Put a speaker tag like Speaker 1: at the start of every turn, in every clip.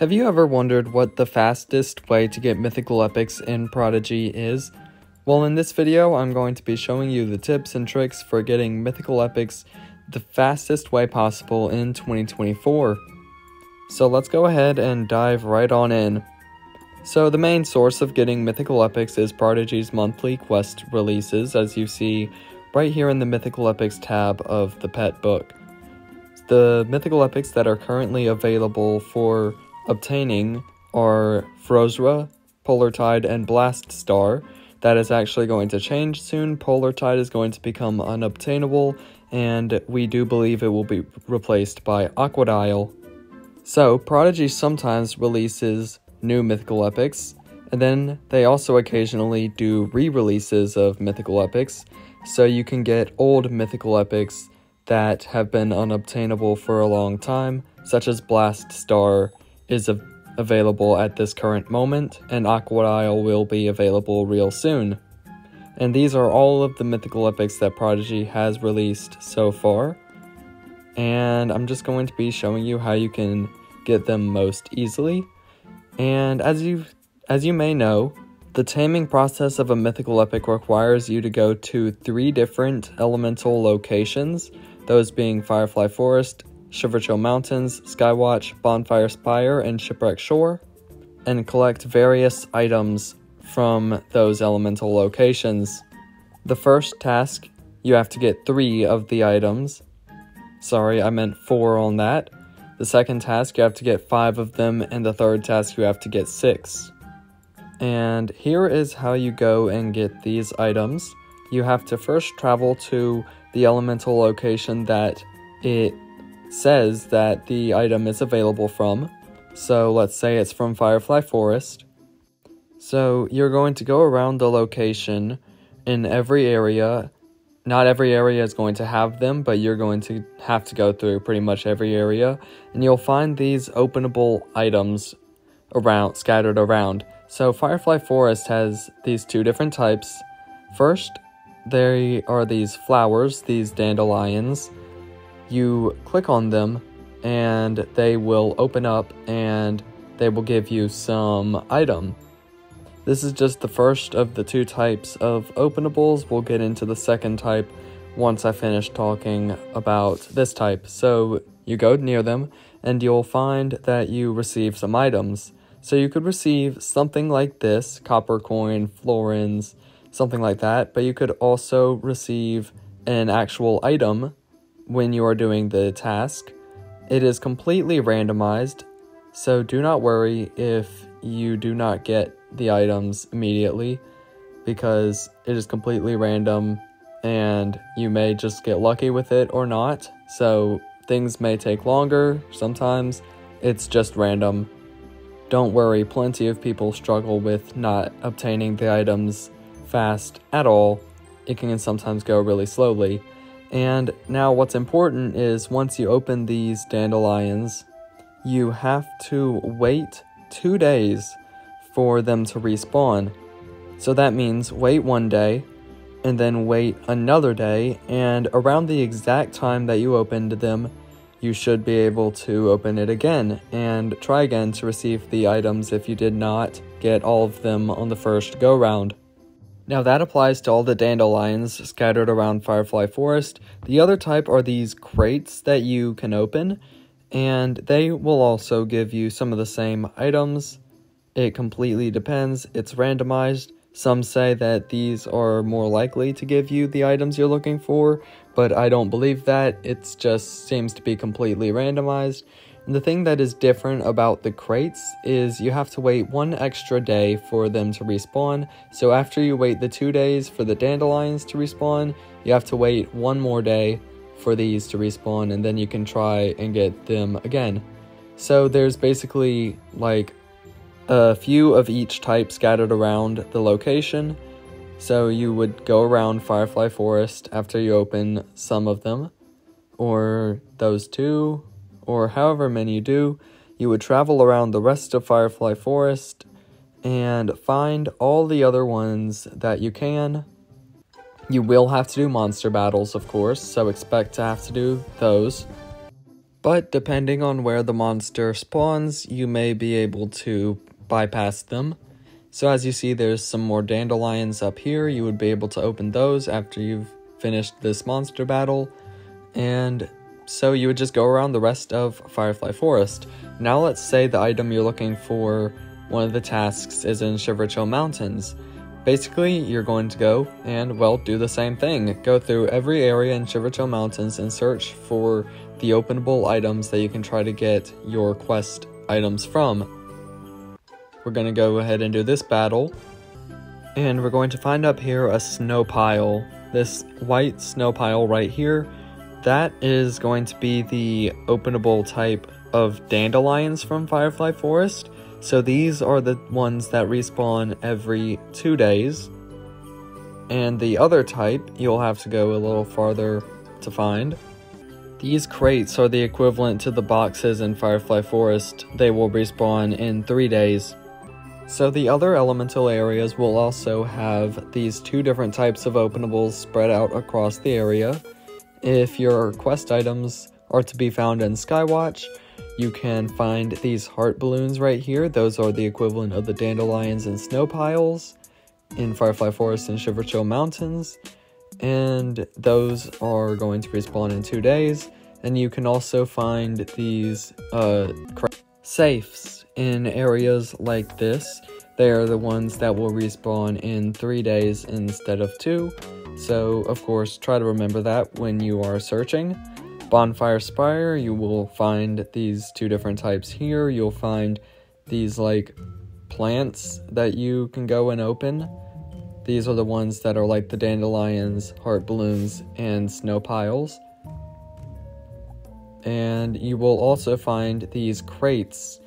Speaker 1: Have you ever wondered what the fastest way to get mythical epics in Prodigy is? Well, in this video, I'm going to be showing you the tips and tricks for getting mythical epics the fastest way possible in 2024. So let's go ahead and dive right on in. So the main source of getting mythical epics is Prodigy's monthly quest releases, as you see right here in the mythical epics tab of the pet book. The mythical epics that are currently available for obtaining are Frozra, Polar Tide, and Blast Star. That is actually going to change soon. Polar Tide is going to become unobtainable, and we do believe it will be replaced by Aquadile. So, Prodigy sometimes releases new mythical epics, and then they also occasionally do re releases of mythical epics, so you can get old mythical epics that have been unobtainable for a long time, such as Blast Star is av available at this current moment, and Aquadile will be available real soon. And these are all of the mythical epics that Prodigy has released so far. And I'm just going to be showing you how you can get them most easily. And as you as you may know, the taming process of a mythical epic requires you to go to three different elemental locations, those being Firefly Forest, Shiverchill Mountains, Skywatch, Bonfire Spire, and Shipwreck Shore, and collect various items from those elemental locations. The first task, you have to get three of the items. Sorry, I meant four on that. The second task, you have to get five of them, and the third task, you have to get six. And here is how you go and get these items. You have to first travel to the elemental location that it says that the item is available from. So let's say it's from Firefly Forest. So you're going to go around the location in every area. Not every area is going to have them, but you're going to have to go through pretty much every area. And you'll find these openable items around scattered around. So Firefly Forest has these two different types. First, there are these flowers, these dandelions, you click on them and they will open up and they will give you some item. This is just the first of the two types of openables. We'll get into the second type once I finish talking about this type. So you go near them and you'll find that you receive some items. So you could receive something like this, copper coin, florins, something like that, but you could also receive an actual item when you are doing the task. It is completely randomized, so do not worry if you do not get the items immediately because it is completely random and you may just get lucky with it or not. So things may take longer sometimes. It's just random. Don't worry, plenty of people struggle with not obtaining the items fast at all. It can sometimes go really slowly. And now what's important is once you open these dandelions, you have to wait two days for them to respawn. So that means wait one day, and then wait another day, and around the exact time that you opened them, you should be able to open it again and try again to receive the items if you did not get all of them on the first go round. Now that applies to all the dandelions scattered around Firefly Forest. The other type are these crates that you can open, and they will also give you some of the same items. It completely depends, it's randomized. Some say that these are more likely to give you the items you're looking for, but I don't believe that. It just seems to be completely randomized. And the thing that is different about the crates is you have to wait one extra day for them to respawn. So after you wait the two days for the dandelions to respawn, you have to wait one more day for these to respawn and then you can try and get them again. So there's basically like a few of each type scattered around the location. So you would go around Firefly Forest after you open some of them, or those two, or however many you do, you would travel around the rest of Firefly Forest and find all the other ones that you can. You will have to do monster battles, of course, so expect to have to do those. But depending on where the monster spawns, you may be able to bypass them. So as you see, there's some more dandelions up here. You would be able to open those after you've finished this monster battle. And so you would just go around the rest of Firefly Forest. Now let's say the item you're looking for, one of the tasks is in Shiverchill Mountains. Basically, you're going to go and, well, do the same thing. Go through every area in Shiverchill Mountains and search for the openable items that you can try to get your quest items from. We're going to go ahead and do this battle. And we're going to find up here a snow pile. This white snow pile right here, that is going to be the openable type of dandelions from Firefly Forest. So these are the ones that respawn every two days. And the other type, you'll have to go a little farther to find. These crates are the equivalent to the boxes in Firefly Forest. They will respawn in three days. So the other elemental areas will also have these two different types of openables spread out across the area. If your quest items are to be found in Skywatch, you can find these heart balloons right here. Those are the equivalent of the dandelions and snow piles in Firefly Forest and Shiverchill Mountains. And those are going to respawn in two days. And you can also find these uh, safes in areas like this, they are the ones that will respawn in three days instead of two. So, of course, try to remember that when you are searching. Bonfire Spire, you will find these two different types here. You'll find these like plants that you can go and open. These are the ones that are like the dandelions, heart balloons, and snow piles. And you will also find these crates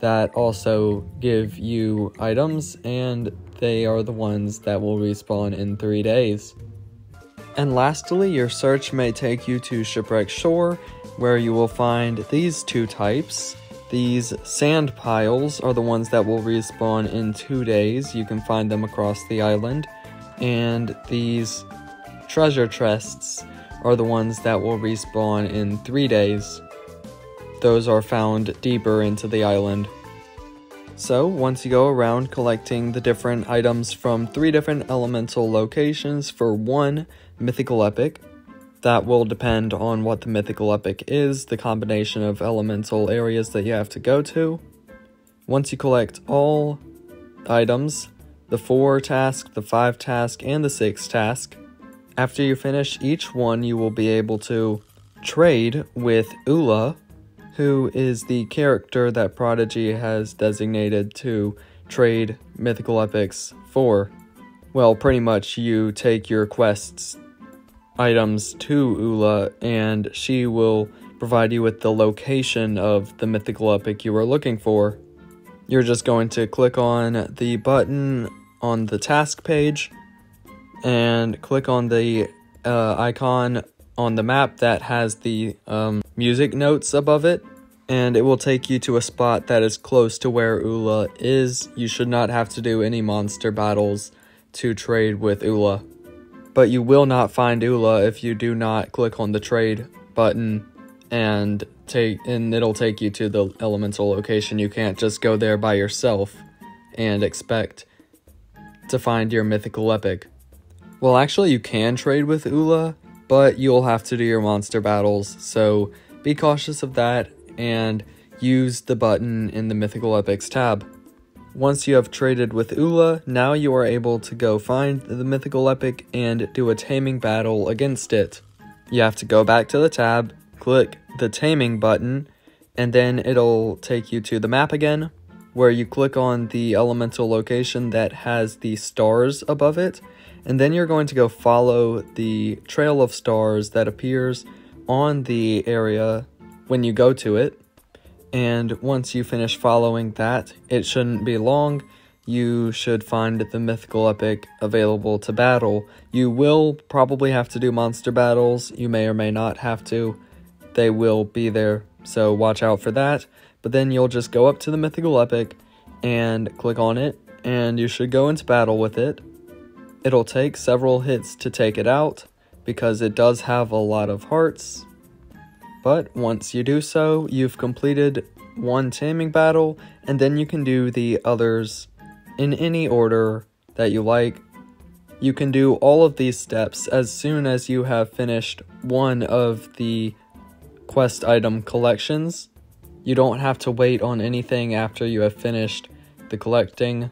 Speaker 1: that also give you items, and they are the ones that will respawn in three days. And lastly, your search may take you to Shipwreck Shore, where you will find these two types. These sand piles are the ones that will respawn in two days. You can find them across the island. And these treasure chests are the ones that will respawn in three days those are found deeper into the island. So, once you go around collecting the different items from three different elemental locations for one mythical epic, that will depend on what the mythical epic is, the combination of elemental areas that you have to go to. Once you collect all items, the 4 task, the 5 task, and the 6 task, after you finish each one, you will be able to trade with Ula, who is the character that Prodigy has designated to trade mythical epics for. Well, pretty much you take your quests items to Ula and she will provide you with the location of the mythical epic you are looking for. You're just going to click on the button on the task page and click on the uh, icon on the map that has the um, music notes above it and it will take you to a spot that is close to where Ula is. You should not have to do any monster battles to trade with Ula. But you will not find Ula if you do not click on the trade button and take and it'll take you to the elemental location. You can't just go there by yourself and expect to find your mythical epic. Well, actually you can trade with Ula, but you'll have to do your monster battles, so be cautious of that and use the button in the Mythical Epics tab. Once you have traded with Ula, now you are able to go find the Mythical Epic and do a taming battle against it. You have to go back to the tab, click the taming button, and then it'll take you to the map again, where you click on the elemental location that has the stars above it, and then you're going to go follow the trail of stars that appears on the area when you go to it. And once you finish following that, it shouldn't be long. You should find the mythical epic available to battle. You will probably have to do monster battles. You may or may not have to. They will be there, so watch out for that. But then you'll just go up to the mythical epic and click on it, and you should go into battle with it. It'll take several hits to take it out because it does have a lot of hearts, But once you do so, you've completed one taming battle, and then you can do the others in any order that you like. You can do all of these steps as soon as you have finished one of the quest item collections. You don't have to wait on anything after you have finished the collecting,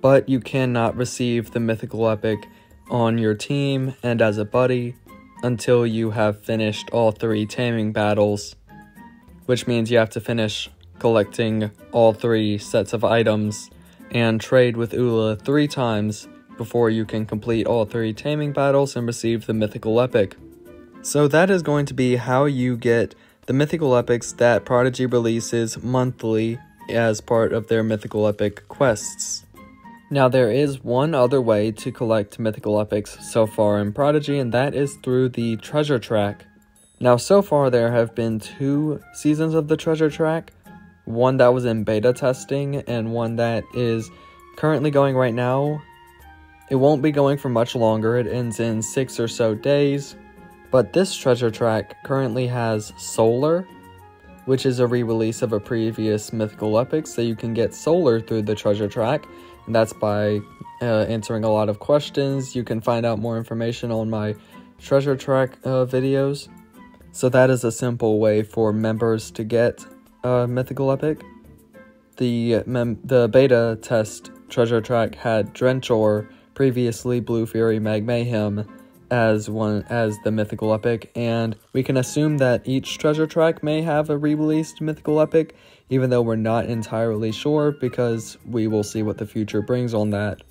Speaker 1: but you cannot receive the mythical epic on your team and as a buddy until you have finished all three taming battles, which means you have to finish collecting all three sets of items and trade with Ula three times before you can complete all three taming battles and receive the mythical epic. So that is going to be how you get the mythical epics that Prodigy releases monthly as part of their mythical epic quests. Now, there is one other way to collect mythical epics so far in Prodigy, and that is through the treasure track. Now, so far, there have been two seasons of the treasure track one that was in beta testing, and one that is currently going right now. It won't be going for much longer, it ends in six or so days. But this treasure track currently has Solar, which is a re release of a previous Mythical Epic, so you can get Solar through the treasure track and that's by uh, answering a lot of questions. You can find out more information on my treasure track uh, videos. So that is a simple way for members to get a mythical epic. The the beta test treasure track had Drenchor, previously Blue Fury Magmayhem, as one as the mythical epic, and we can assume that each treasure track may have a re-released mythical epic, even though we're not entirely sure because we will see what the future brings on that.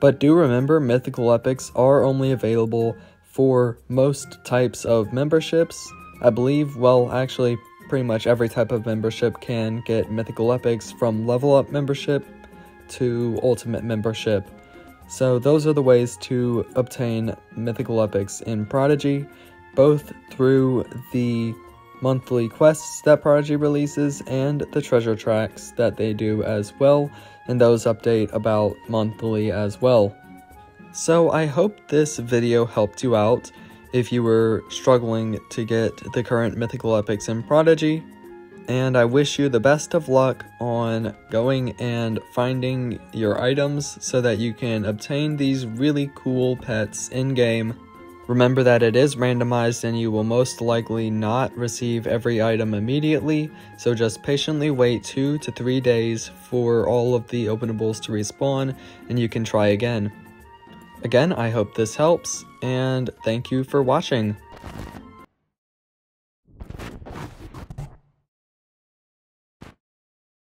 Speaker 1: But do remember, mythical epics are only available for most types of memberships. I believe, well, actually, pretty much every type of membership can get mythical epics from level up membership to ultimate membership. So those are the ways to obtain mythical epics in Prodigy, both through the monthly quests that Prodigy releases and the treasure tracks that they do as well, and those update about monthly as well. So I hope this video helped you out if you were struggling to get the current mythical epics in Prodigy and I wish you the best of luck on going and finding your items so that you can obtain these really cool pets in game. Remember that it is randomized and you will most likely not receive every item immediately, so just patiently wait 2 to 3 days for all of the openables to respawn and you can try again. Again, I hope this helps, and thank you for watching.